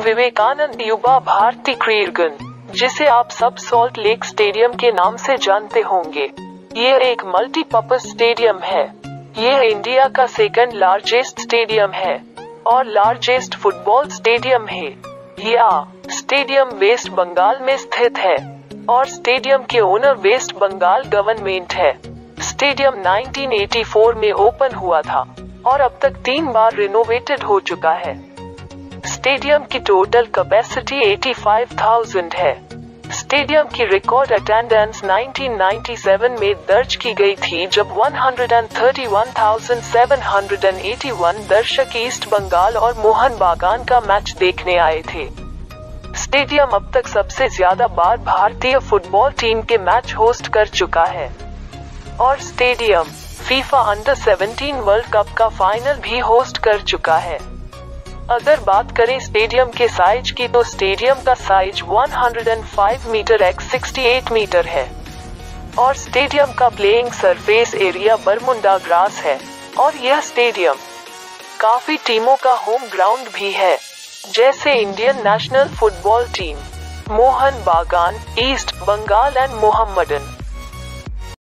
विवेकानंद युवा भारती क्रीडगन, जिसे आप सब सॉल्ट लेक स्टेडियम के नाम से जानते होंगे। ये एक मल्टीपर्पज स्टेडियम है। ये इंडिया का सेकंड लार्जेस्ट स्टेडियम है और लार्जेस्ट फुटबॉल स्टेडियम है। यह स्टेडियम वेस्ट बंगाल में स्थित है और स्टेडियम के ओनर वेस्ट बंगाल गवर्नमेंट है। स्टेडियम 1984 में ओपन हुआ था और अब तक तीन बार रिनोवेटेड हो चुका है। स्टेडियम की टोटल कैपेसिटी 85,000 है। स्टेडियम की रिकॉर्ड अटेंडेंस 1997 में दर्ज की गई थी जब 131,781 दर्शक ईस्ट बंगाल और मोहन बागान का मैच देखने आए थे। स्टेडियम अब तक सबसे ज़्यादा बार भारतीय फुटबॉल टीम के मैच होस्ट कर चुका है। और stadium FIFA under 17 world cup का फाइनल भी होस्ट कर चुका है। अगर बात करें स्टेडियम के साइज़ की तो स्टेडियम का साइज़ 105 मीटर एक्स 68 मीटर है। और स्टेडियम का playing surface area Bermuda grass है। और यह स्टेडियम काफ़ी टीमों का होम ग्राउंड भी है। जैसे Indian national football team Mohun Bagan East Bengal and Mohammedan